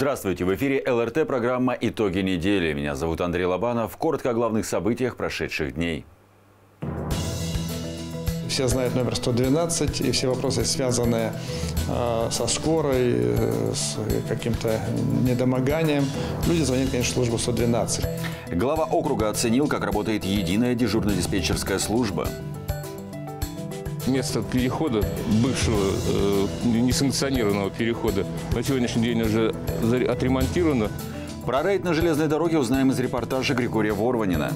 Здравствуйте! В эфире ЛРТ программа «Итоги недели». Меня зовут Андрей Лобанов. Коротко о главных событиях прошедших дней. Все знают номер 112 и все вопросы, связанные э, со скорой, э, с каким-то недомоганием. Люди звонят, конечно, в службу 112. Глава округа оценил, как работает единая дежурно-диспетчерская служба. Место перехода, бывшего э, несанкционированного перехода, на сегодняшний день уже отремонтировано. Про рейд на железной дороге узнаем из репортажа Григория Ворванина.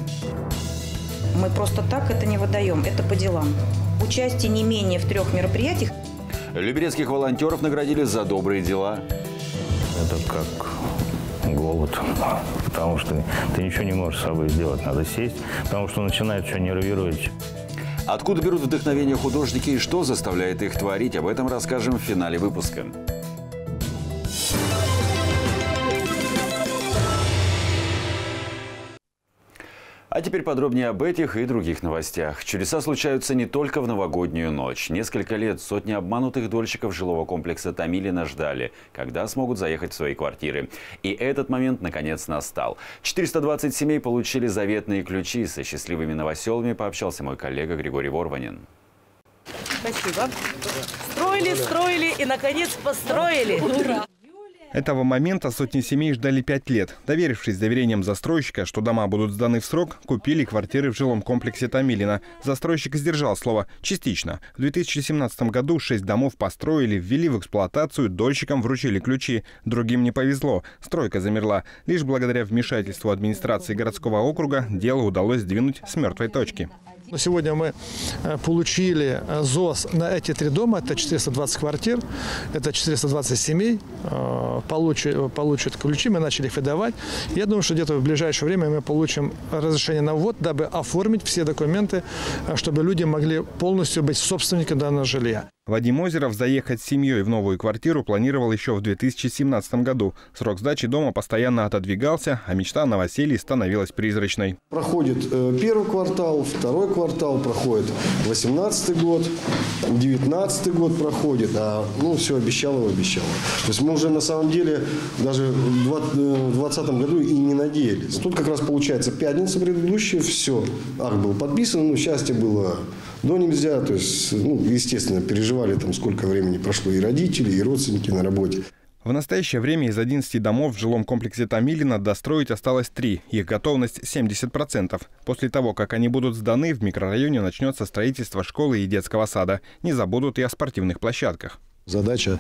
Мы просто так это не выдаем, это по делам. Участие не менее в трех мероприятиях. Люберецких волонтеров наградили за добрые дела. Это как голод, потому что ты ничего не можешь с собой сделать, надо сесть, потому что начинает все нервировать. Откуда берут вдохновение художники и что заставляет их творить, об этом расскажем в финале выпуска. А теперь подробнее об этих и других новостях. Чудеса случаются не только в новогоднюю ночь. Несколько лет сотни обманутых дольщиков жилого комплекса Томилина ждали, когда смогут заехать в свои квартиры. И этот момент наконец настал. 420 семей получили заветные ключи. Со счастливыми новоселами пообщался мой коллега Григорий Ворванин. Спасибо. Строили, строили и, наконец, построили. Ура! Этого момента сотни семей ждали пять лет. Доверившись заверениям застройщика, что дома будут сданы в срок, купили квартиры в жилом комплексе Томилина. Застройщик сдержал слово «частично». В 2017 году шесть домов построили, ввели в эксплуатацию, дольщикам вручили ключи. Другим не повезло. Стройка замерла. Лишь благодаря вмешательству администрации городского округа дело удалось сдвинуть с мертвой точки. Сегодня мы э, получили э, ЗОС на эти три дома. Это 420 квартир, это 420 семей. Э, получат, получат ключи, мы начали их выдавать. Я думаю, что где-то в ближайшее время мы получим разрешение на ввод, дабы оформить все документы, чтобы люди могли полностью быть собственниками данного жилья. Вадим Озеров заехать с семьей в новую квартиру планировал еще в 2017 году. Срок сдачи дома постоянно отодвигался, а мечта о новоселье становилась призрачной. Проходит э, первый квартал, второй квартал, проходит 18 год, 19 год проходит, а ну все обещало и обещало. То есть мы уже на самом деле даже в 2020 году и не надеялись. Тут как раз получается пятница предыдущая, все, акт был подписан, но счастье было но нельзя, то есть, ну, естественно, переживали там, сколько времени прошло и родители, и родственники на работе. В настоящее время из 11 домов в жилом комплексе Томилина достроить осталось 3. Их готовность 70%. После того, как они будут сданы, в микрорайоне начнется строительство школы и детского сада. Не забудут и о спортивных площадках. Задача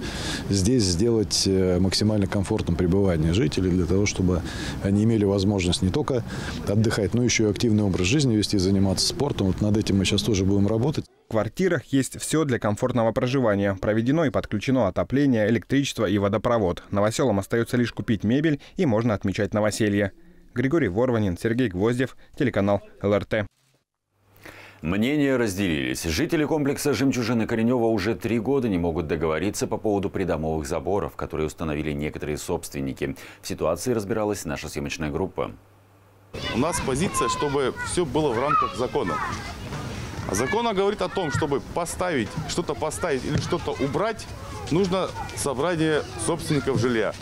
здесь сделать э, максимально комфортным пребывание жителей для того, чтобы они имели возможность не только отдыхать, но еще и активный образ жизни вести, заниматься спортом. Вот над этим мы сейчас тоже будем работать. В квартирах есть все для комфортного проживания. Проведено и подключено отопление, электричество и водопровод. Новоселам остается лишь купить мебель и можно отмечать новоселье. Григорий Ворванин, Сергей Гвоздев, телеканал ЛРТ. Мнения разделились. Жители комплекса «Жемчужина Коренева» уже три года не могут договориться по поводу придомовых заборов, которые установили некоторые собственники. В ситуации разбиралась наша съемочная группа. У нас позиция, чтобы все было в рамках закона. Закон говорит о том, чтобы поставить, что-то поставить или что-то убрать, нужно собрание собственников жилья.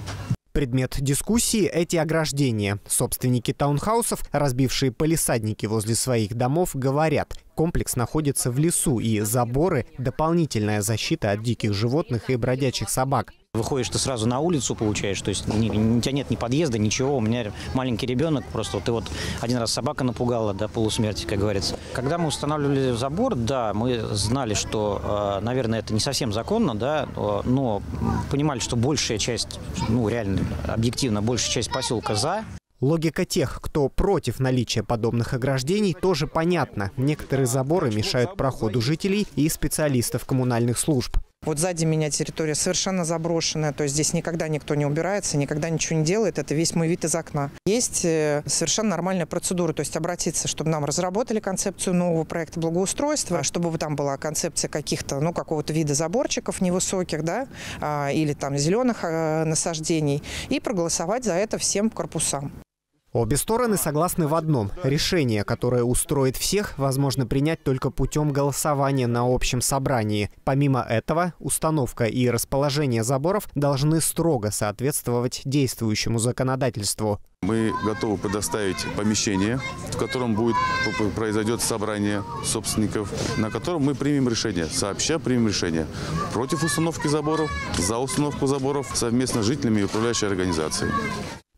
Предмет дискуссии – эти ограждения. Собственники таунхаусов, разбившие полисадники возле своих домов, говорят, комплекс находится в лесу и заборы – дополнительная защита от диких животных и бродячих собак. Выходишь ты сразу на улицу, получаешь, то есть ни, у тебя нет ни подъезда, ничего. У меня маленький ребенок, просто ты вот один раз собака напугала до полусмерти, как говорится. Когда мы устанавливали забор, да, мы знали, что, э, наверное, это не совсем законно, да, но понимали, что большая часть, ну, реально, объективно, большая часть поселка за. Логика тех, кто против наличия подобных ограждений, тоже понятна. Некоторые заборы мешают проходу жителей и специалистов коммунальных служб. Вот сзади меня территория совершенно заброшенная, то есть здесь никогда никто не убирается, никогда ничего не делает, это весь мой вид из окна. Есть э, совершенно нормальная процедура, то есть обратиться, чтобы нам разработали концепцию нового проекта благоустройства, чтобы там была концепция каких-то, ну, какого-то вида заборчиков невысоких, да, а, или там зеленых а, насаждений, и проголосовать за это всем корпусам. Обе стороны согласны в одном. Решение, которое устроит всех, возможно принять только путем голосования на общем собрании. Помимо этого, установка и расположение заборов должны строго соответствовать действующему законодательству. Мы готовы предоставить помещение, в котором будет, произойдет собрание собственников, на котором мы примем решение, сообща примем решение против установки заборов, за установку заборов совместно с жителями и управляющей организацией.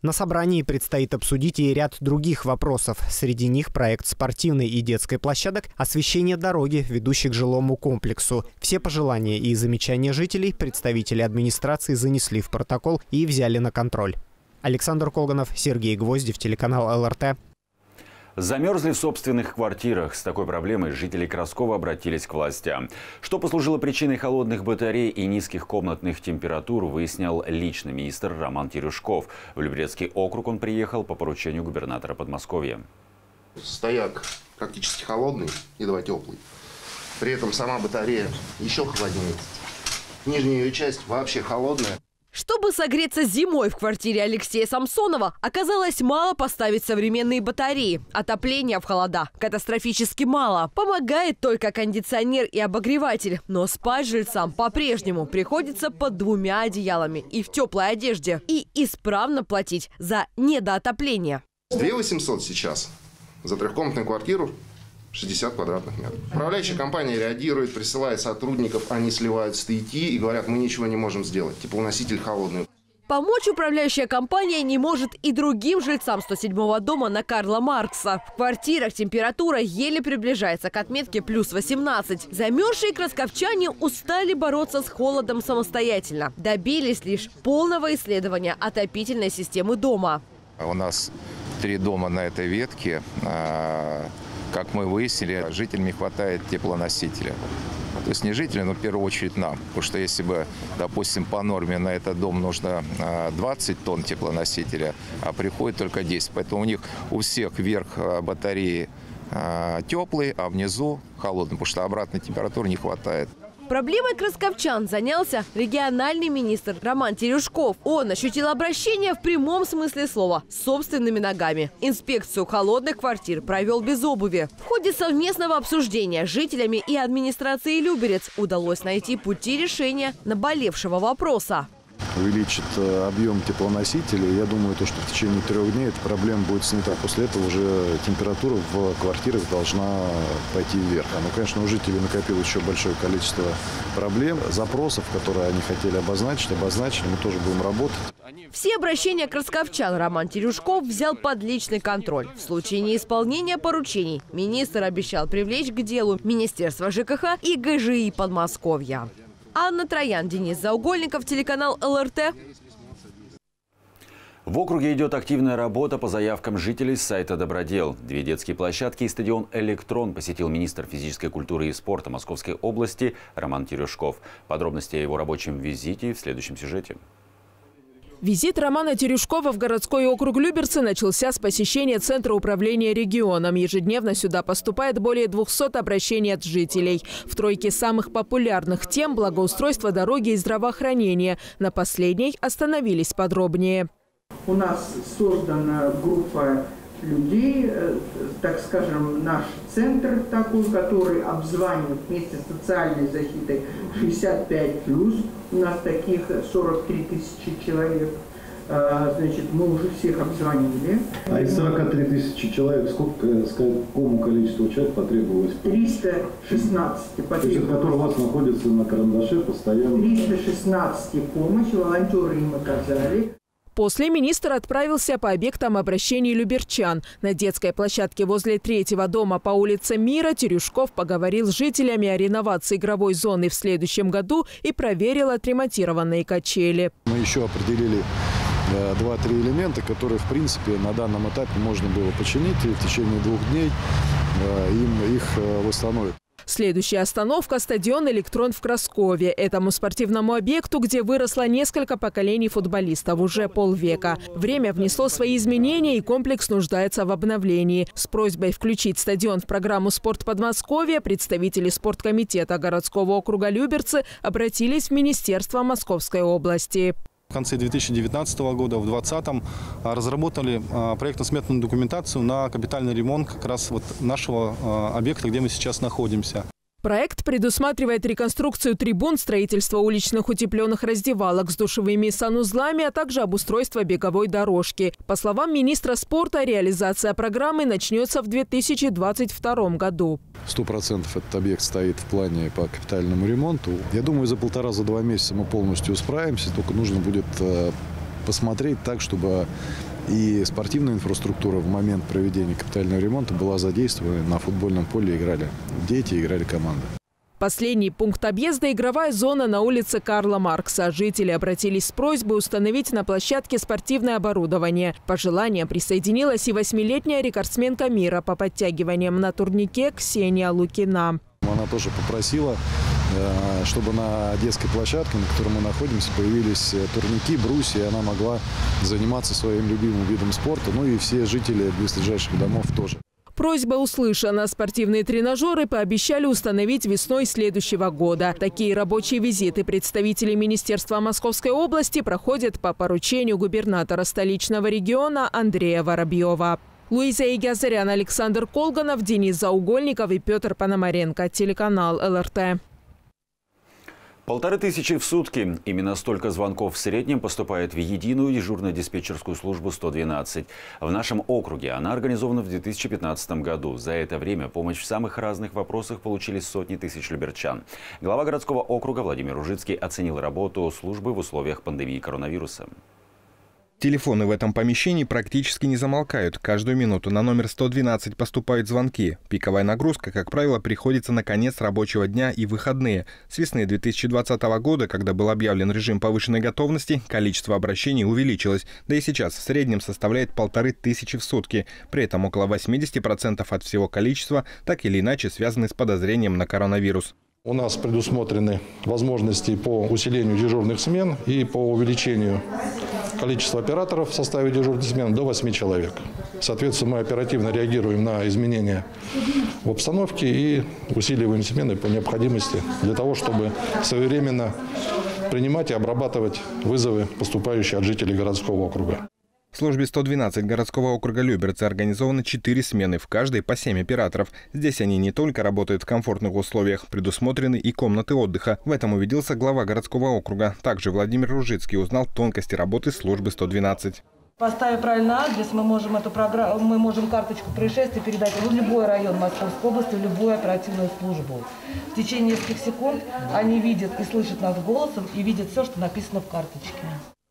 На собрании предстоит обсудить и ряд других вопросов. Среди них проект спортивной и детской площадок, освещение дороги, ведущей к жилому комплексу. Все пожелания и замечания жителей представители администрации занесли в протокол и взяли на контроль. Александр Колганов, Сергей Гвоздев, телеканал ЛРТ. Замерзли в собственных квартирах. С такой проблемой жители Краскова обратились к властям. Что послужило причиной холодных батарей и низких комнатных температур, выяснял лично министр Роман Терюшков. В Люберецкий округ он приехал по поручению губернатора Подмосковья. Стояк практически холодный, едва теплый. При этом сама батарея еще холоднее. Нижняя ее часть вообще холодная. Чтобы согреться зимой в квартире Алексея Самсонова, оказалось мало поставить современные батареи. Отопления в холода катастрофически мало. Помогает только кондиционер и обогреватель. Но спать жильцам по-прежнему приходится под двумя одеялами и в теплой одежде. И исправно платить за недоотопление. 2 800 сейчас за трехкомнатную квартиру 60 квадратных метров. Управляющая компания реагирует, присылает сотрудников, они сливают стояки и говорят, мы ничего не можем сделать. Теплоноситель холодный. Помочь управляющая компания не может и другим жильцам 107-го дома на Карла Маркса. В квартирах температура еле приближается к отметке плюс 18. Замерзшие красковчане устали бороться с холодом самостоятельно. Добились лишь полного исследования отопительной системы дома. У нас три дома на этой ветке. Как мы выяснили, жителям не хватает теплоносителя. То есть не жителям, но в первую очередь нам. Потому что если бы, допустим, по норме на этот дом нужно 20 а, тонн теплоносителя, а приходит только 10. Поэтому у них у всех верх а, батареи а, теплый, а внизу холодный, потому что обратной температуры не хватает. Проблемой красковчан занялся региональный министр Роман Терюшков. Он ощутил обращение в прямом смысле слова собственными ногами. Инспекцию холодных квартир провел без обуви. В ходе совместного обсуждения жителями и администрацией Люберец удалось найти пути решения наболевшего вопроса увеличит э, объем теплоносителей. Я думаю, то, что в течение трех дней эта проблема будет снята. После этого уже температура в квартирах должна пойти вверх. Ну, конечно, у жителей накопилось еще большое количество проблем, запросов, которые они хотели обозначить, обозначили. Мы тоже будем работать. Все обращения красковчан Роман Терюшков взял под личный контроль. В случае неисполнения поручений министр обещал привлечь к делу Министерство ЖКХ и ГЖИ Подмосковья. Анна Троян, Денис Заугольников, телеканал ЛРТ. В округе идет активная работа по заявкам жителей с сайта «Добродел». Две детские площадки и стадион «Электрон» посетил министр физической культуры и спорта Московской области Роман Терешков. Подробности о его рабочем визите в следующем сюжете. Визит Романа Терюшкова в городской округ Люберцы начался с посещения Центра управления регионом. Ежедневно сюда поступает более 200 обращений от жителей. В тройке самых популярных тем – благоустройство дороги и здравоохранение. На последней остановились подробнее. У нас создана группа людей, э, так скажем, наш центр такой, который обзванивает вместе с социальной защитой 65+, у нас таких 43 тысячи человек, а, значит, мы уже всех обзвонили. А из 43 тысячи человек сколько, какому количеству человек потребовалось? 316 потребовалось. То есть, которые у вас находятся на карандаше постоянно? 316 помощь, волонтеры им оказали. После министр отправился по объектам обращений люберчан. На детской площадке возле третьего дома по улице Мира Терюшков поговорил с жителями о реновации игровой зоны в следующем году и проверил отремонтированные качели. Мы еще определили э, два-три элемента, которые, в принципе, на данном этапе можно было починить, и в течение двух дней э, им их э, восстановят. Следующая остановка – стадион «Электрон» в Краскове. Этому спортивному объекту, где выросло несколько поколений футболистов уже полвека. Время внесло свои изменения, и комплекс нуждается в обновлении. С просьбой включить стадион в программу «Спорт Подмосковья» представители спорткомитета городского округа Люберцы обратились в Министерство Московской области. В конце 2019 года, в 2020 разработали проектно-сметную документацию на капитальный ремонт как раз вот нашего объекта, где мы сейчас находимся. Проект предусматривает реконструкцию трибун, строительство уличных утепленных раздевалок с душевыми санузлами, а также обустройство беговой дорожки. По словам министра спорта, реализация программы начнется в 2022 году. Сто процентов этот объект стоит в плане по капитальному ремонту. Я думаю, за полтора-за два месяца мы полностью справимся, только нужно будет э, посмотреть так, чтобы и спортивная инфраструктура в момент проведения капитального ремонта была задействована. На футбольном поле играли дети, играли команды. Последний пункт объезда – игровая зона на улице Карла Маркса. Жители обратились с просьбой установить на площадке спортивное оборудование. По желанию присоединилась и восьмилетняя рекордсменка мира по подтягиваниям на турнике Ксения Лукина. Она тоже попросила чтобы на детской площадке, на которой мы находимся, появились э, турники, брусья, и она могла заниматься своим любимым видом спорта, ну и все жители близлежащих домов тоже. Просьба услышана. Спортивные тренажеры пообещали установить весной следующего года. Такие рабочие визиты представителей Министерства Московской области проходят по поручению губернатора столичного региона Андрея Воробьева. Луиза Игязарян, Александр Колганов, Денис Заугольников и Петр Пономаренко. Телеканал ЛРТ. Полторы тысячи в сутки. Именно столько звонков в среднем поступает в единую дежурно-диспетчерскую службу 112. В нашем округе она организована в 2015 году. За это время помощь в самых разных вопросах получили сотни тысяч люберчан. Глава городского округа Владимир Ужицкий оценил работу службы в условиях пандемии коронавируса. Телефоны в этом помещении практически не замолкают. Каждую минуту на номер 112 поступают звонки. Пиковая нагрузка, как правило, приходится на конец рабочего дня и выходные. С весны 2020 года, когда был объявлен режим повышенной готовности, количество обращений увеличилось. Да и сейчас в среднем составляет полторы тысячи в сутки. При этом около 80% от всего количества так или иначе связаны с подозрением на коронавирус. У нас предусмотрены возможности по усилению дежурных смен и по увеличению количества операторов в составе дежурных смен до 8 человек. Соответственно, мы оперативно реагируем на изменения в обстановке и усиливаем смены по необходимости для того, чтобы своевременно принимать и обрабатывать вызовы, поступающие от жителей городского округа. В службе 112 городского округа Люберцы организованы 4 смены, в каждой по 7 операторов. Здесь они не только работают в комфортных условиях, предусмотрены и комнаты отдыха. В этом убедился глава городского округа. Также Владимир Ружицкий узнал тонкости работы службы 112. Поставив правильный адрес, мы можем эту программу, мы можем карточку происшествия передать в любой район Московской области, в любую оперативную службу. В течение нескольких секунд они видят и слышат нас голосом и видят все, что написано в карточке.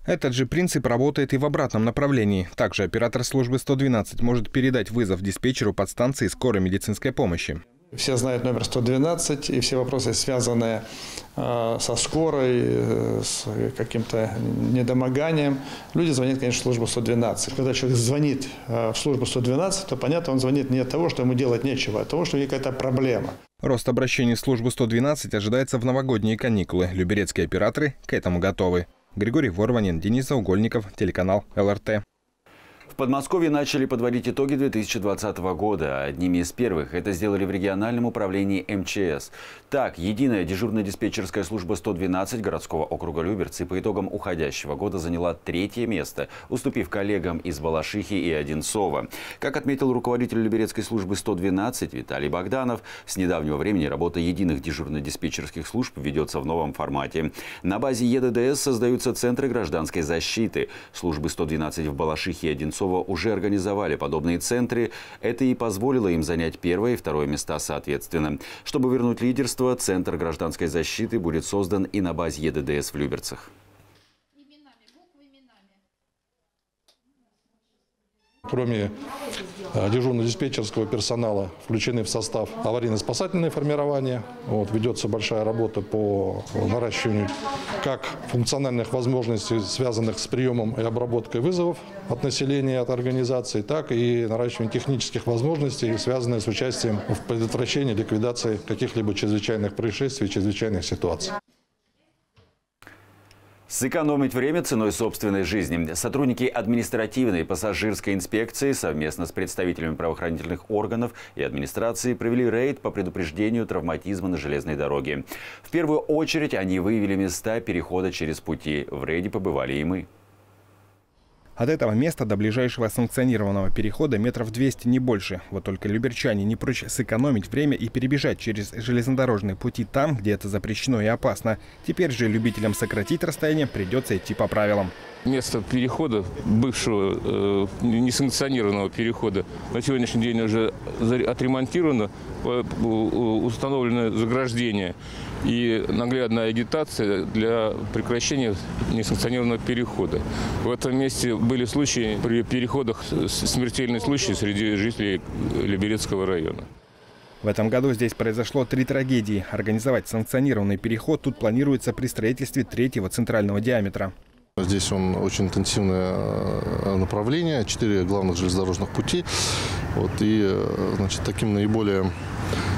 Этот же принцип работает и в обратном направлении. Также оператор службы 112 может передать вызов диспетчеру подстанции скорой медицинской помощи. Все знают номер 112, и все вопросы, связанные э, со скорой, э, с каким-то недомоганием, люди звонят, конечно, в службу 112. Когда человек звонит э, в службу 112, то, понятно, он звонит не от того, что ему делать нечего, а от того, что у него какая-то проблема. Рост обращений в службу 112 ожидается в новогодние каникулы. Люберецкие операторы к этому готовы. Григорий Ворванин, Денис Заугольников, телеканал ЛРТ. В Подмосковье начали подводить итоги 2020 года. Одними из первых это сделали в региональном управлении МЧС. Так, единая дежурно-диспетчерская служба 112 городского округа Люберцы по итогам уходящего года заняла третье место, уступив коллегам из Балашихи и Одинцова. Как отметил руководитель Люберецкой службы 112 Виталий Богданов, с недавнего времени работа единых дежурно-диспетчерских служб ведется в новом формате. На базе ЕДДС создаются центры гражданской защиты. Службы 112 в Балашихе и Одинцово Одинцова уже организовали подобные центры. Это и позволило им занять первое и второе места соответственно. Чтобы вернуть лидерство, Центр гражданской защиты будет создан и на базе ЕДДС в Люберцах. Кроме э, дежурно-диспетчерского персонала включены в состав аварийно-спасательные формирования. Вот, ведется большая работа по наращиванию как функциональных возможностей, связанных с приемом и обработкой вызовов от населения, от организаций, так и наращивание технических возможностей, связанных с участием в предотвращении, ликвидации каких-либо чрезвычайных происшествий, чрезвычайных ситуаций. Сэкономить время ценой собственной жизни. Сотрудники административной и пассажирской инспекции совместно с представителями правоохранительных органов и администрации провели рейд по предупреждению травматизма на железной дороге. В первую очередь они выявили места перехода через пути. В рейде побывали и мы. От этого места до ближайшего санкционированного перехода метров 200 не больше. Вот только люберчане не прочь сэкономить время и перебежать через железнодорожные пути там, где это запрещено и опасно. Теперь же любителям сократить расстояние придется идти по правилам. Место перехода, бывшего э, несанкционированного перехода, на сегодняшний день уже отремонтировано, установлено заграждение и наглядная агитация для прекращения несанкционированного перехода. В этом месте были случаи при переходах, смертельные случаи среди жителей Либерецкого района. В этом году здесь произошло три трагедии. Организовать санкционированный переход тут планируется при строительстве третьего центрального диаметра. Здесь он очень интенсивное э, направление, четыре главных железнодорожных пути. Вот, и э, значит, таким наиболее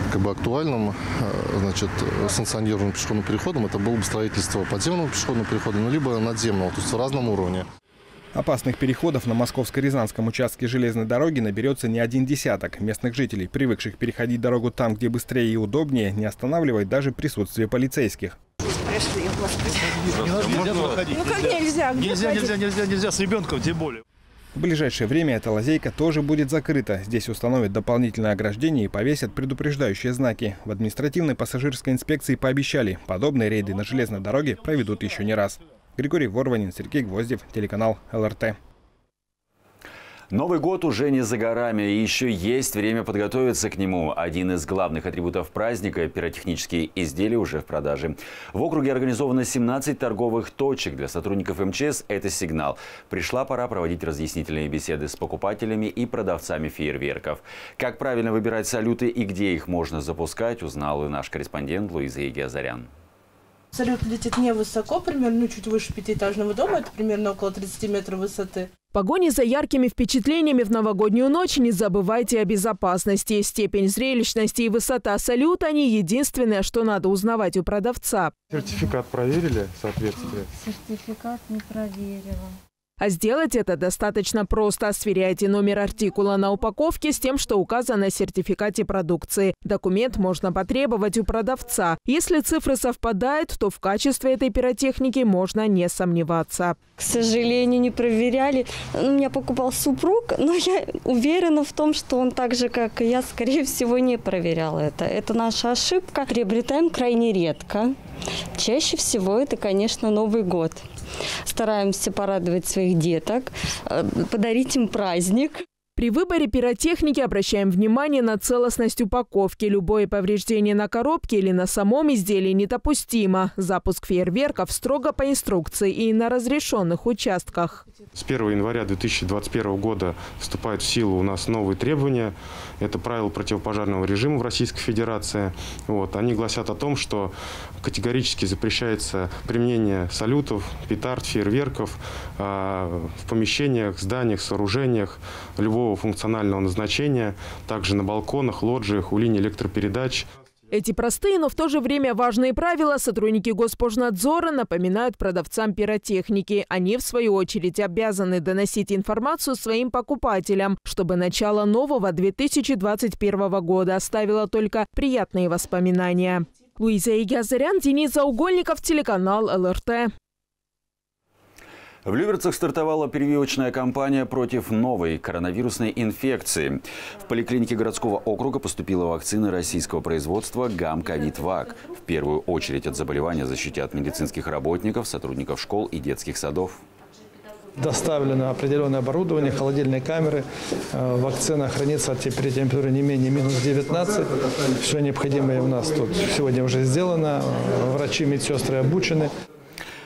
как бы актуальным э, значит, санкционированным пешеходным переходом это было бы строительство подземного пешеходного перехода, ну, либо надземного, то есть в разном уровне. Опасных переходов на московско-рязанском участке железной дороги наберется не один десяток. Местных жителей, привыкших переходить дорогу там, где быстрее и удобнее, не останавливает даже присутствие полицейских. Нельзя Ну как нельзя? Нельзя, нельзя, нельзя, нельзя с ребенком, тем более. В ближайшее время эта лазейка тоже будет закрыта. Здесь установят дополнительное ограждение и повесят предупреждающие знаки. В административной пассажирской инспекции пообещали, подобные рейды на железной дороге проведут еще не раз. Григорий Ворванин, Сергей Гвоздев, телеканал ЛРТ. Новый год уже не за горами, и еще есть время подготовиться к нему. Один из главных атрибутов праздника – пиротехнические изделия уже в продаже. В округе организовано 17 торговых точек. Для сотрудников МЧС это сигнал. Пришла пора проводить разъяснительные беседы с покупателями и продавцами фейерверков. Как правильно выбирать салюты и где их можно запускать, узнал и наш корреспондент Луиза Игиазарян. Салют летит невысоко, примерно ну, чуть выше пятиэтажного дома, это примерно около 30 метров высоты. В погоне за яркими впечатлениями в новогоднюю ночь не забывайте о безопасности. Степень зрелищности и высота салюта – не единственное, что надо узнавать у продавца. Сертификат проверили, соответствие? Сертификат не проверила. А сделать это достаточно просто. Сверяйте номер артикула на упаковке с тем, что указано в сертификате продукции. Документ можно потребовать у продавца. Если цифры совпадают, то в качестве этой пиротехники можно не сомневаться. К сожалению, не проверяли. У меня покупал супруг, но я уверена в том, что он так же, как и я, скорее всего, не проверял это. Это наша ошибка. Приобретаем крайне редко. Чаще всего это, конечно, Новый год. Стараемся порадовать своих деток, э, подарить им праздник. При выборе пиротехники обращаем внимание на целостность упаковки. Любое повреждение на коробке или на самом изделии недопустимо. Запуск фейерверков строго по инструкции и на разрешенных участках. С 1 января 2021 года вступают в силу у нас новые требования. Это правила противопожарного режима в Российской Федерации. Вот. Они гласят о том, что категорически запрещается применение салютов, петард, фейерверков э, в помещениях, зданиях, сооружениях любого функционального назначения, также на балконах, лоджиях, у линий электропередач. Эти простые, но в то же время важные правила сотрудники Госпожнадзора напоминают продавцам пиротехники. Они, в свою очередь, обязаны доносить информацию своим покупателям, чтобы начало нового 2021 года оставило только приятные воспоминания. Луиза Игязарян, Денис Заугольников, телеканал ЛРТ. В Люберцах стартовала прививочная кампания против новой коронавирусной инфекции. В поликлинике городского округа поступила вакцина российского производства «Гам-Ковид-Вак». В первую очередь от заболевания защитят медицинских работников, сотрудников школ и детских садов. Доставлено определенное оборудование, холодильные камеры. Э, вакцина хранится при температуре не менее минус 19. Все необходимое у нас тут сегодня уже сделано. Врачи, медсестры обучены.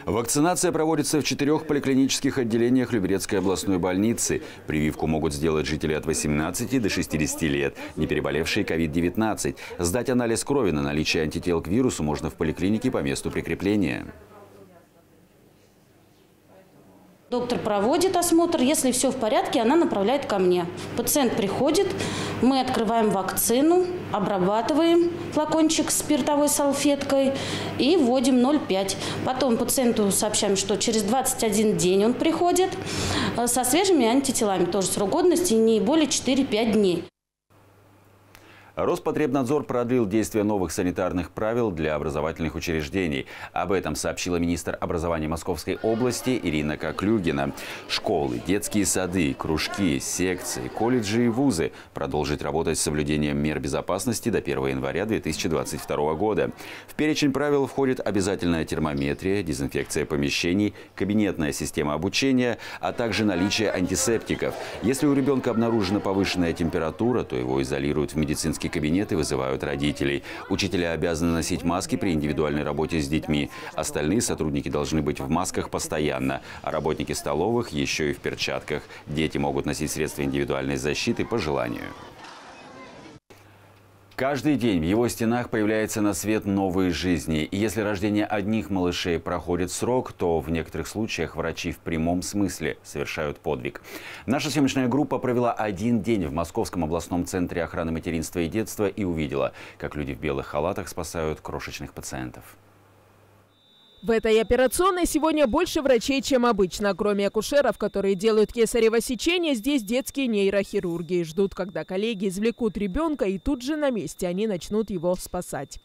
Вакцинация проводится в четырех поликлинических отделениях Люберецкой областной больницы. Прививку могут сделать жители от 18 до 60 лет, не переболевшие COVID-19. Сдать анализ крови на наличие антител к вирусу можно в поликлинике по месту прикрепления. Доктор проводит осмотр, если все в порядке, она направляет ко мне. Пациент приходит, мы открываем вакцину, обрабатываем флакончик спиртовой салфеткой и вводим 0,5. Потом пациенту сообщаем, что через 21 день он приходит э, со свежими антителами, тоже срок годности не более 4-5 дней. Роспотребнадзор продлил действие новых санитарных правил для образовательных учреждений. Об этом сообщила министр образования Московской области Ирина Коклюгина. Школы, детские сады, кружки, секции, колледжи и вузы продолжат работать с соблюдением мер безопасности до 1 января 2022 года. В перечень правил входит обязательная термометрия, дезинфекция помещений, кабинетная система обучения, а также наличие антисептиков. Если у ребенка обнаружена повышенная температура, то его изолируют в медицинский кабинеты вызывают родителей. Учителя обязаны носить маски при индивидуальной работе с детьми. Остальные сотрудники должны быть в масках постоянно, а работники столовых еще и в перчатках. Дети могут носить средства индивидуальной защиты по желанию. Каждый день в его стенах появляется на свет новые жизни. И если рождение одних малышей проходит срок, то в некоторых случаях врачи в прямом смысле совершают подвиг. Наша съемочная группа провела один день в Московском областном центре охраны материнства и детства и увидела, как люди в белых халатах спасают крошечных пациентов. В этой операционной сегодня больше врачей, чем обычно. Кроме акушеров, которые делают кесарево сечение, здесь детские нейрохирурги. Ждут, когда коллеги извлекут ребенка, и тут же на месте они начнут его спасать.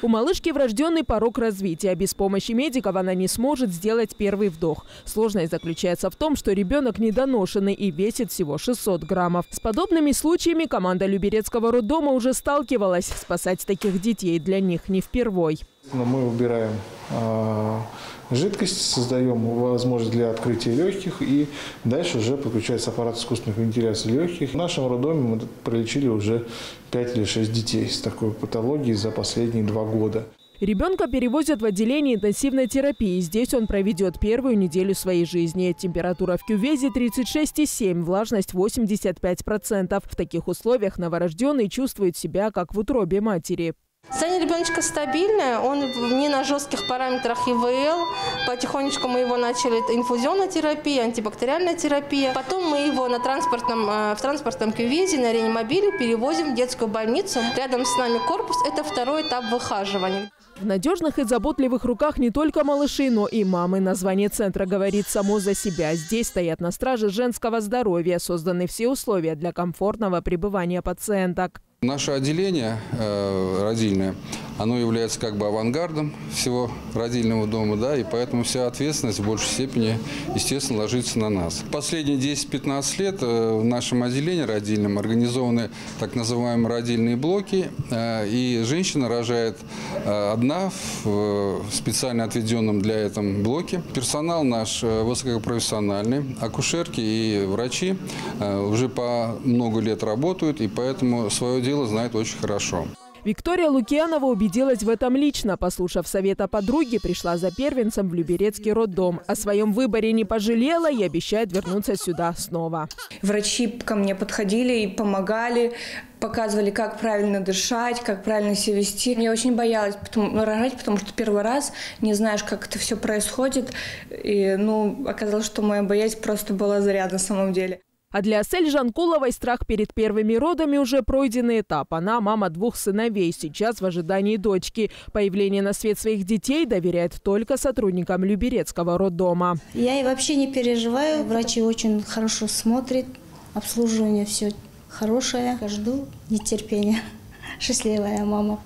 У малышки врожденный порог развития. Без помощи медиков она не сможет сделать первый вдох. Сложность заключается в том, что ребенок недоношенный и весит всего 600 граммов. С подобными случаями команда Люберецкого роддома уже сталкивалась. Спасать таких детей для них не впервой. Мы убираем а, жидкость, создаем возможность для открытия легких и дальше уже подключается аппарат искусственной вентиляции легких. В нашем роддоме мы пролечили уже 5 или 6 детей с такой патологией за последние два года. Ребенка перевозят в отделение интенсивной терапии. Здесь он проведет первую неделю своей жизни. Температура в кювезе 36,7, влажность 85%. В таких условиях новорожденный чувствует себя как в утробе матери. Состояние ребеночка стабильное, он не на жестких параметрах ИВЛ. Потихонечку мы его начали инфузионная терапия, антибактериальная терапия. Потом мы его на транспортном, э, в транспортном кювезе на реанимобиле перевозим в детскую больницу. Рядом с нами корпус – это второй этап выхаживания. В надежных и заботливых руках не только малыши, но и мамы. Название центра говорит само за себя. Здесь стоят на страже женского здоровья. Созданы все условия для комфортного пребывания пациенток. Наше отделение э, родильное, оно является как бы авангардом всего родильного дома, да, и поэтому вся ответственность в большей степени, естественно, ложится на нас. Последние 10-15 лет э, в нашем отделении родильном организованы так называемые родильные блоки, э, и женщина рожает э, одна в специально отведенном для этого блоке. Персонал наш высокопрофессиональный, акушерки и врачи уже по много лет работают, и поэтому свое дело знает очень хорошо. Виктория Лукьянова убедилась в этом лично. Послушав совета подруги, пришла за первенцем в Люберецкий роддом. О своем выборе не пожалела и обещает вернуться сюда снова. Врачи ко мне подходили и помогали, показывали, как правильно дышать, как правильно себя вести. Я очень боялась потому, рожать, потому что первый раз не знаешь, как это все происходит. И, ну, оказалось, что моя боязнь просто была зря на самом деле. А для Асель Жанкуловой страх перед первыми родами уже пройденный этап. Она мама двух сыновей, сейчас в ожидании дочки. Появление на свет своих детей доверяет только сотрудникам Люберецкого роддома. Я и вообще не переживаю. Врачи очень хорошо смотрят. Обслуживание все хорошее. Жду нетерпения. Счастливая мама.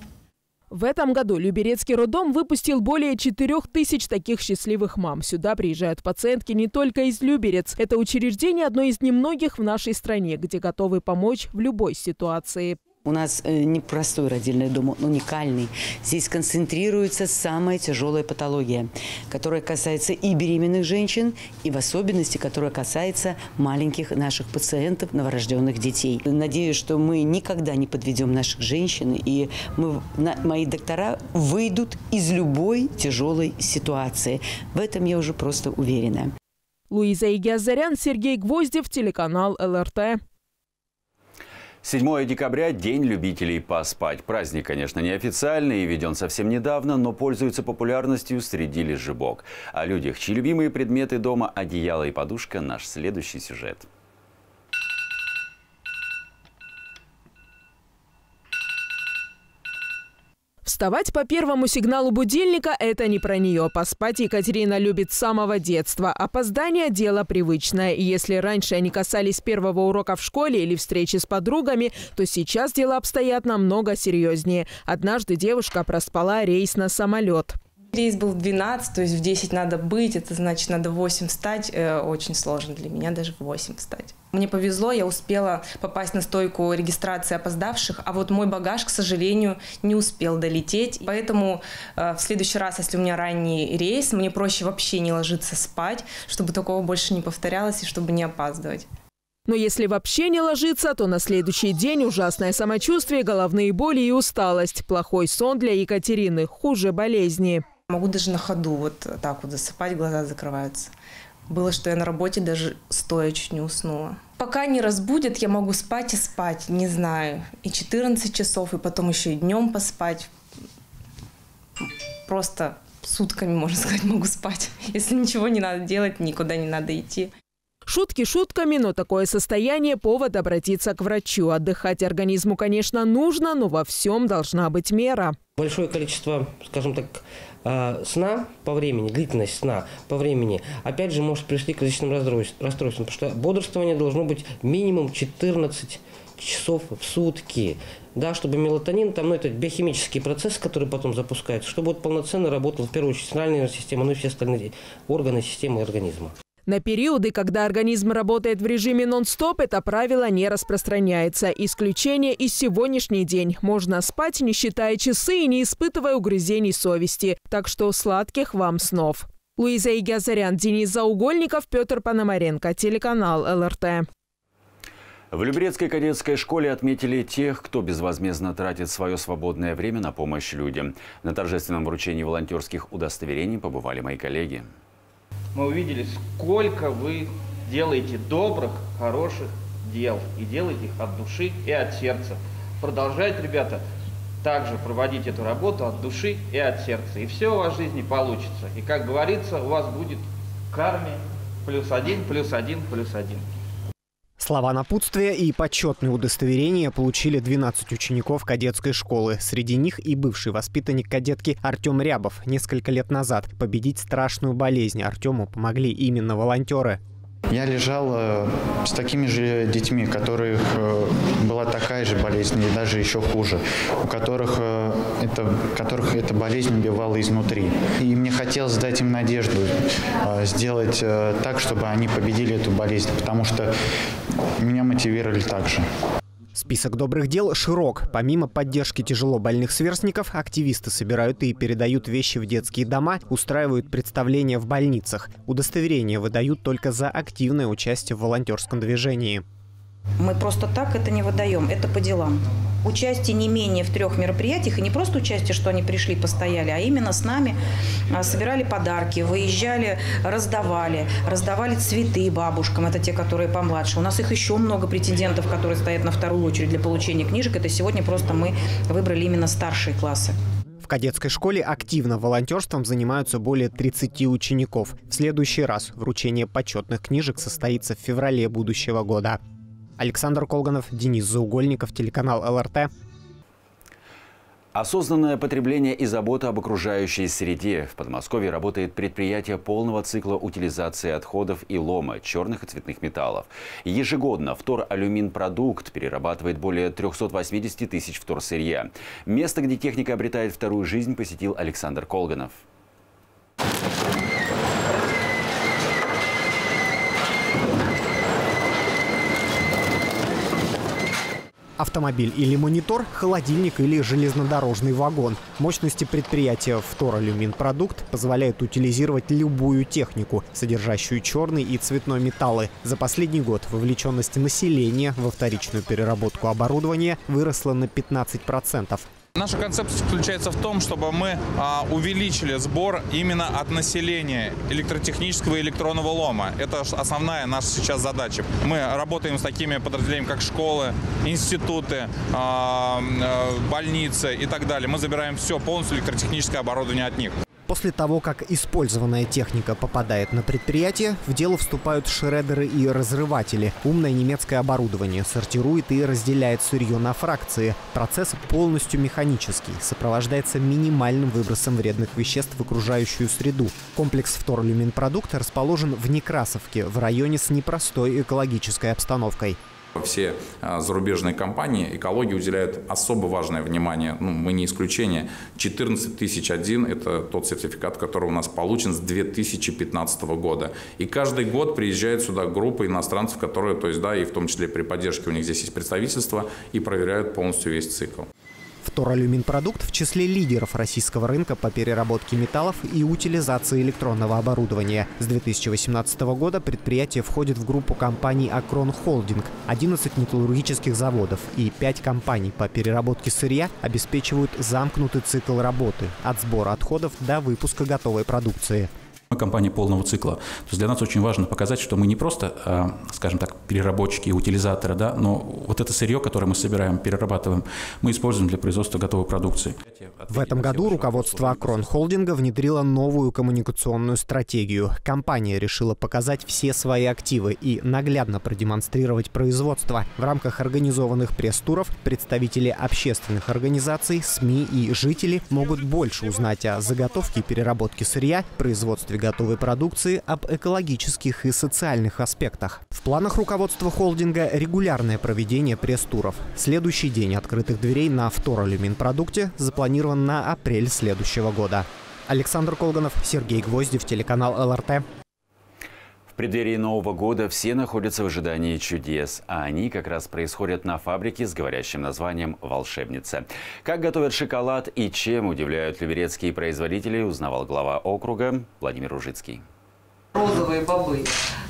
В этом году Люберецкий роддом выпустил более 4 тысяч таких счастливых мам. Сюда приезжают пациентки не только из Люберец. Это учреждение одно из немногих в нашей стране, где готовы помочь в любой ситуации. У нас э, непростой родильный дом, он уникальный. Здесь концентрируется самая тяжелая патология, которая касается и беременных женщин, и в особенности, которая касается маленьких наших пациентов, новорожденных детей. Надеюсь, что мы никогда не подведем наших женщин, и мы, на, мои доктора выйдут из любой тяжелой ситуации. В этом я уже просто уверена. Луиза Игиазарян, Сергей Гвоздев, телеканал ЛРТ. 7 декабря – День любителей поспать. Праздник, конечно, неофициальный и введен совсем недавно, но пользуется популярностью среди лежебок. О людях, чьи любимые предметы дома – одеяло и подушка – наш следующий сюжет. Вставать по первому сигналу будильника – это не про нее. Поспать Екатерина любит с самого детства. Опоздание – дело привычное. И если раньше они касались первого урока в школе или встречи с подругами, то сейчас дела обстоят намного серьезнее. Однажды девушка проспала рейс на самолет. Рейс был в 12, то есть в 10 надо быть, это значит надо в 8 встать. Э, очень сложно для меня даже в 8 встать. Мне повезло, я успела попасть на стойку регистрации опоздавших, а вот мой багаж, к сожалению, не успел долететь. Поэтому э, в следующий раз, если у меня ранний рейс, мне проще вообще не ложиться спать, чтобы такого больше не повторялось и чтобы не опаздывать. Но если вообще не ложиться, то на следующий день ужасное самочувствие, головные боли и усталость. Плохой сон для Екатерины хуже болезни. Могу даже на ходу вот так вот засыпать, глаза закрываются. Было, что я на работе даже стоя чуть не уснула. Пока не разбудят, я могу спать и спать, не знаю. И 14 часов, и потом еще и днем поспать. Просто сутками, можно сказать, могу спать. Если ничего не надо делать, никуда не надо идти. Шутки шутками, но такое состояние – повод обратиться к врачу. Отдыхать организму, конечно, нужно, но во всем должна быть мера. Большое количество, скажем так, сна по времени, длительность сна по времени, опять же, может привести к различным расстройствам, потому что бодрствование должно быть минимум 14 часов в сутки, да, чтобы мелатонин, там, ну, это биохимический процесс, который потом запускается, чтобы вот полноценно работал, в первую очередь, центральная система, ну и все остальные органы системы организма. На периоды, когда организм работает в режиме нон-стоп, это правило не распространяется. Исключение из сегодняшний день. Можно спать, не считая часы и не испытывая угрызений совести. Так что сладких вам снов. Луиза Игязарян, Денис Заугольников, Петр Пономаренко, телеканал ЛРТ. В Люберецкой кадетской школе отметили тех, кто безвозмездно тратит свое свободное время на помощь людям. На торжественном вручении волонтерских удостоверений побывали мои коллеги мы увидели, сколько вы делаете добрых, хороших дел. И делаете их от души и от сердца. Продолжайте, ребята, также проводить эту работу от души и от сердца. И все у вас в жизни получится. И, как говорится, у вас будет карме плюс один, плюс один, плюс один. Слова напутствия и почетные удостоверения получили 12 учеников кадетской школы. Среди них и бывший воспитанник кадетки Артем Рябов. Несколько лет назад победить страшную болезнь Артему помогли именно волонтеры. Я лежал э, с такими же детьми, у которых э, была такая же болезнь, и даже еще хуже, у которых, э, это, которых эта болезнь убивала изнутри. И мне хотелось дать им надежду, сделать так, чтобы они победили эту болезнь, потому что меня мотивировали так же. Список добрых дел широк. Помимо поддержки тяжело больных сверстников, активисты собирают и передают вещи в детские дома, устраивают представления в больницах. Удостоверения выдают только за активное участие в волонтерском движении. Мы просто так это не выдаем, это по делам. Участие не менее в трех мероприятиях, и не просто участие, что они пришли, постояли, а именно с нами а, собирали подарки, выезжали, раздавали, раздавали цветы бабушкам, это те, которые помладше. У нас их еще много претендентов, которые стоят на вторую очередь для получения книжек. Это сегодня просто мы выбрали именно старшие классы. В кадетской школе активно волонтерством занимаются более 30 учеников. В следующий раз вручение почетных книжек состоится в феврале будущего года. Александр Колганов, Денис Заугольников, телеканал ЛРТ. Осознанное потребление и забота об окружающей среде. В Подмосковье работает предприятие полного цикла утилизации отходов и лома черных и цветных металлов. Ежегодно втор-алюмин-продукт перерабатывает более 380 тысяч вторсырья. Место, где техника обретает вторую жизнь, посетил Александр Колганов. Автомобиль или монитор, холодильник или железнодорожный вагон. Мощности предприятия «Вторалюминпродукт» позволяют утилизировать любую технику, содержащую черный и цветной металлы. За последний год вовлеченность населения во вторичную переработку оборудования выросла на 15%. Наша концепция заключается в том, чтобы мы а, увеличили сбор именно от населения электротехнического и электронного лома. Это основная наша сейчас задача. Мы работаем с такими подразделениями, как школы, институты, а, а, больницы и так далее. Мы забираем все, полностью электротехническое оборудование от них. После того, как использованная техника попадает на предприятие, в дело вступают шредеры и разрыватели. Умное немецкое оборудование сортирует и разделяет сырье на фракции. Процесс полностью механический, сопровождается минимальным выбросом вредных веществ в окружающую среду. Комплекс «Вторлюминпродукт» расположен в Некрасовке, в районе с непростой экологической обстановкой. Все а, зарубежные компании экологии уделяют особо важное внимание, ну, мы не исключение. 14 тысяч один – это тот сертификат, который у нас получен с 2015 года. И каждый год приезжает сюда группа иностранцев, которые, то есть, да, и в том числе при поддержке у них здесь есть представительство, и проверяют полностью весь цикл. Второлюминпродукт в числе лидеров российского рынка по переработке металлов и утилизации электронного оборудования. С 2018 года предприятие входит в группу компаний «Акрон Холдинг». 11 металлургических заводов и 5 компаний по переработке сырья обеспечивают замкнутый цикл работы от сбора отходов до выпуска готовой продукции. Мы компания полного цикла. То есть для нас очень важно показать, что мы не просто, а, скажем так, переработчики, утилизаторы, да, но вот это сырье, которое мы собираем, перерабатываем, мы используем для производства готовой продукции. В этом году руководство Акрон Холдинга внедрило новую коммуникационную стратегию. Компания решила показать все свои активы и наглядно продемонстрировать производство. В рамках организованных пресс-туров представители общественных организаций, СМИ и жители могут больше узнать о заготовке и переработке сырья, производстве готовой продукции, об экологических и социальных аспектах. В планах руководства холдинга регулярное проведение пресс-туров. Следующий день открытых дверей на второлюминпродукте запланирован на апрель следующего года. Александр Колганов, Сергей Гвоздев, телеканал ЛРТ. В преддверии Нового года все находятся в ожидании чудес, а они как раз происходят на фабрике с говорящим названием «Волшебница». Как готовят шоколад и чем удивляют люберецкие производители, узнавал глава округа Владимир Ужицкий. Розовые бобы.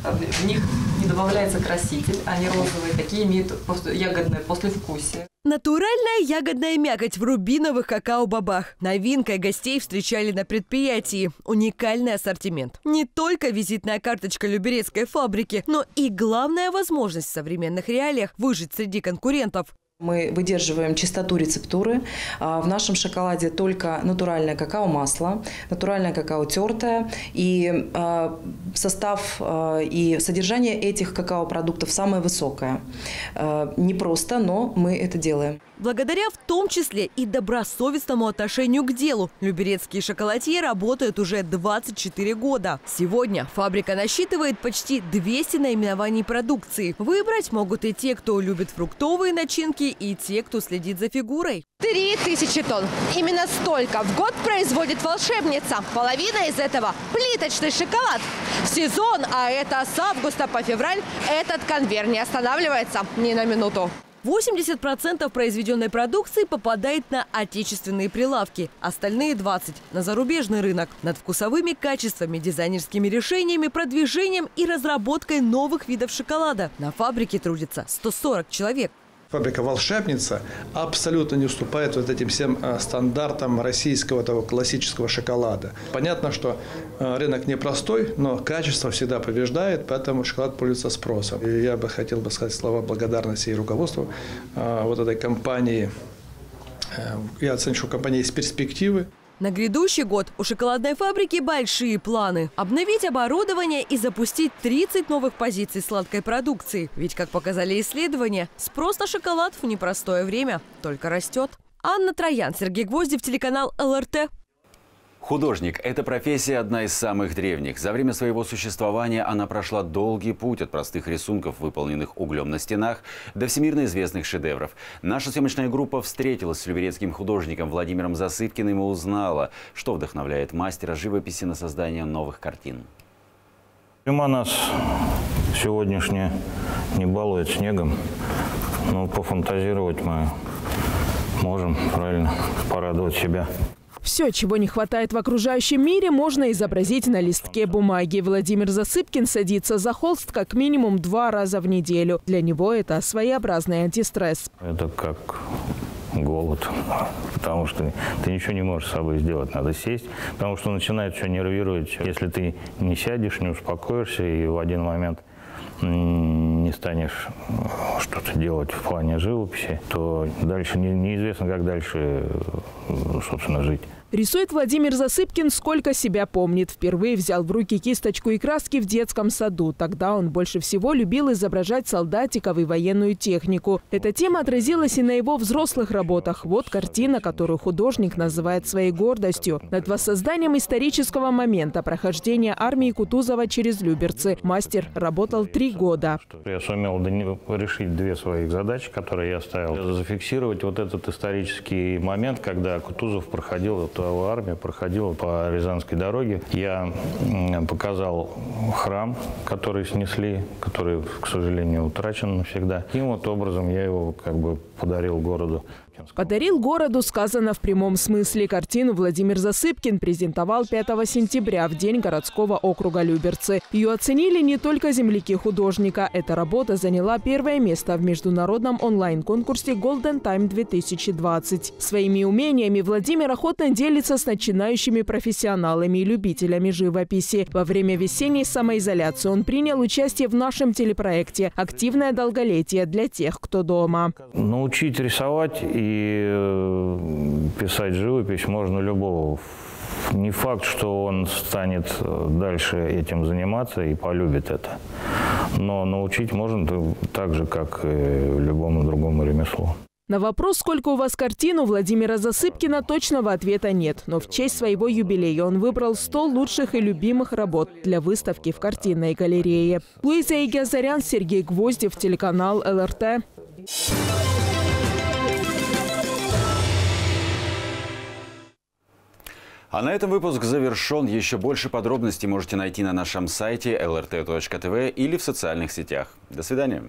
В них не добавляется краситель. Они розовые, такие имеют ягодное послевкусие. Натуральная ягодная мякоть в рубиновых какао-бобах. Новинкой гостей встречали на предприятии. Уникальный ассортимент. Не только визитная карточка люберецкой фабрики, но и главная возможность в современных реалиях выжить среди конкурентов. Мы выдерживаем чистоту рецептуры. А, в нашем шоколаде только натуральное какао-масло, натуральное какао тертое. И а, состав а, и содержание этих какао-продуктов самое высокое. Не просто, но мы это делаем. Благодаря в том числе и добросовестному отношению к делу, люберецкие шоколадье работают уже 24 года. Сегодня фабрика насчитывает почти 200 наименований продукции. Выбрать могут и те, кто любит фруктовые начинки, и те, кто следит за фигурой. Три тысячи тонн. Именно столько в год производит волшебница. Половина из этого – плиточный шоколад. Сезон, а это с августа по февраль, этот конвейер не останавливается ни на минуту. 80% произведенной продукции попадает на отечественные прилавки, остальные 20% – на зарубежный рынок. Над вкусовыми качествами, дизайнерскими решениями, продвижением и разработкой новых видов шоколада на фабрике трудится 140 человек. Фабрика «Волшебница» абсолютно не уступает вот этим всем э, стандартам российского того классического шоколада. Понятно, что э, рынок непростой, но качество всегда побеждает, поэтому шоколад пользуется спросом. И я бы хотел бы сказать слова благодарности и руководству э, вот этой компании. Я оцениваю, что у компании есть перспективы. На грядущий год у шоколадной фабрики большие планы. Обновить оборудование и запустить 30 новых позиций сладкой продукции. Ведь, как показали исследования, спрос на шоколад в непростое время только растет. Анна Троян, Сергей Гвоздев, телеканал ЛРТ. Художник – это профессия одна из самых древних. За время своего существования она прошла долгий путь от простых рисунков, выполненных углем на стенах, до всемирно известных шедевров. Наша съемочная группа встретилась с люберецким художником Владимиром Засыпкиным и узнала, что вдохновляет мастера живописи на создание новых картин. Зима нас сегодняшняя не балует снегом, но пофантазировать мы можем, правильно, порадовать себя. Все, чего не хватает в окружающем мире, можно изобразить на листке бумаги. Владимир Засыпкин садится за холст как минимум два раза в неделю. Для него это своеобразный антистресс. Это как голод, потому что ты ничего не можешь с собой сделать, надо сесть, потому что начинает все нервировать. Если ты не сядешь, не успокоишься и в один момент не станешь что-то делать в плане живописи, то дальше не, неизвестно, как дальше, собственно, жить. Рисует Владимир Засыпкин, сколько себя помнит. Впервые взял в руки кисточку и краски в детском саду. Тогда он больше всего любил изображать солдатиков и военную технику. Эта тема отразилась и на его взрослых работах. Вот картина, которую художник называет своей гордостью. Над воссозданием исторического момента прохождения армии Кутузова через Люберцы мастер работал три года. Я сумел решить две своих задачи, которые я ставил. Зафиксировать вот этот исторический момент, когда Кутузов проходил эту армия проходила по Рязанской дороге. Я показал храм, который снесли, который, к сожалению, утрачен навсегда. Таким вот образом я его как бы подарил городу. Подарил городу, сказано в прямом смысле. Картину Владимир Засыпкин презентовал 5 сентября, в день городского округа Люберцы. Ее оценили не только земляки художника. Эта работа заняла первое место в международном онлайн-конкурсе Golden Time 2020. Своими умениями Владимир охотно делится с начинающими профессионалами и любителями живописи. Во время весенней самоизоляции он принял участие в нашем телепроекте «Активное долголетие для тех, кто дома». Научить рисовать и э, писать живопись можно любого. Не факт, что он станет э, дальше этим заниматься и полюбит это. Но научить можно так же, как и любому другому ремеслу. На вопрос, сколько у вас картин, у Владимира Засыпкина точного ответа нет. Но в честь своего юбилея он выбрал 100 лучших и любимых работ для выставки в картинной галерее. Луиза Игазарян, Сергей Гвоздев, телеканал ЛРТ. А на этом выпуск завершен. Еще больше подробностей можете найти на нашем сайте lrt.tv или в социальных сетях. До свидания.